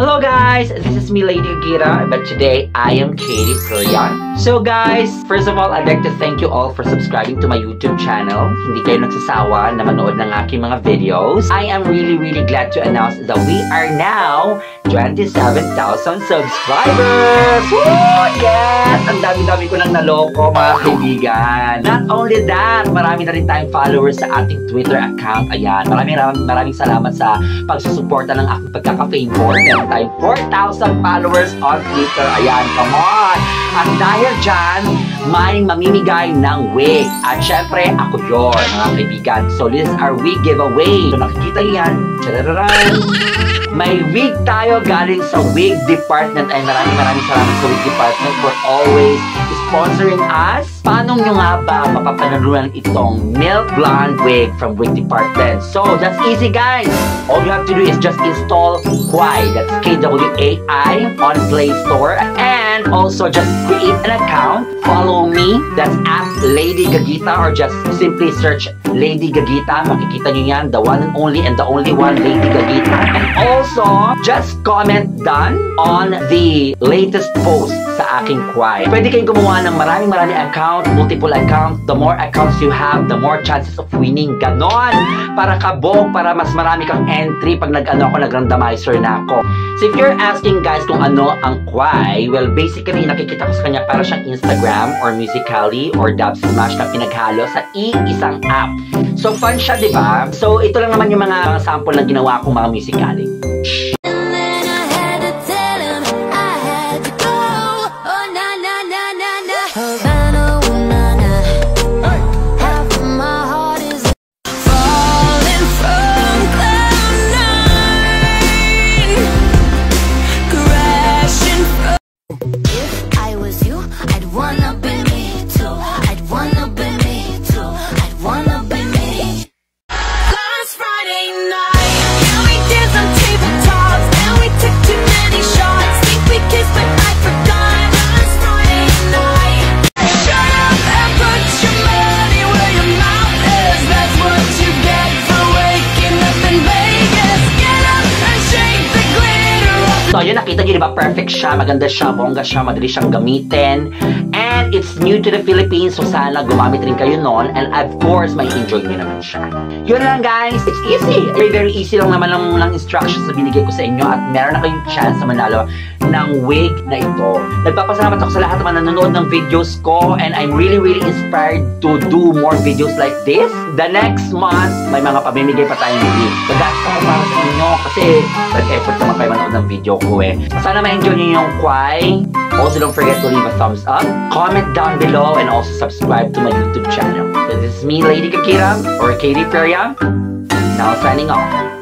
Hello guys, this is me Lady Gira, but today I am Katie Purian. So guys, first of all, I'd like to thank you all for subscribing to my YouTube channel. Hindi kayo nagsasawa na manood ng aking mga videos. I am really really glad to announce that we are now 27,000 subscribers! Woo! Yes! Dami-dami ko nang naloko mga kaibigan. Not only that, marami na rin tayong followers sa ating Twitter account. Ayan, maraming maraming, maraming salamat sa pagsusuporta ng aking pagkaka-fame. Meron tayong 4,000 followers on Twitter. Ayan, come on! At dahil dyan, may mamimigay ng wig. At syempre, ako yon mga kaibigan. So, this is our wig giveaway. So, nakikita yan. Tadadaran! May wig tayo galing sa wig department. Ay, maraming maraming salamat sa wig department for always sponsoring us. Paano nyo nga ba mapapanalunan itong milk blonde wig from wig department? So, that's easy guys. All you have to do is just install Kwai. That's K-W-A-I on Play Store. And also just create an account. Follow me. That's at Lady Gagita or just simply search Lady Gagita. Makikita nyo yan. The one and only and the only one, Lady Gagita. And also, just comment done on the latest post sa aking Kwai. Pwede kayong gumawa ng maraming maraming account, multiple account. The more accounts you have, the more chances of winning. Ganon! Para kabog, para mas marami kang entry pag nag-ano ako, nag-randomizer na ako. So if you're asking guys kung ano ang Kwai, well basically nakikita ko sa kanya para siyang Instagram or Musically or Dub Smash na pinaghalo sa i-isang app. So fun siya, di ba? So ito lang naman yung mga sample na ginawa kong mga. And then I had to tell So, yun, nakita nyo, di ba? Perfect siya, maganda siya, bongga siya, madali siyang gamitin. And it's new to the Philippines, so sana gumamit rin kayo nun. And of course, may enjoy nyo naman siya. Yun lang guys, it's easy. Very, very easy lang naman ng, ng instructions na binigay ko sa inyo at meron na kayong chance na manalo ng wig na ito. Nagpapasalamat ako sa lahat mga nanonood ng videos ko and I'm really, really inspired to do more videos like this. The next month, may mga pamimigay pa tayong wig. Nagasta ko para sa inyo kasi nag-effort naman kayo manood ng video ko eh. Sana ma-enjoy nyo yung kway. Also, don't forget to leave a thumbs up, comment down below, and also subscribe to my YouTube channel. This is me, Lady Kakira, or Katie Peria. Now signing off.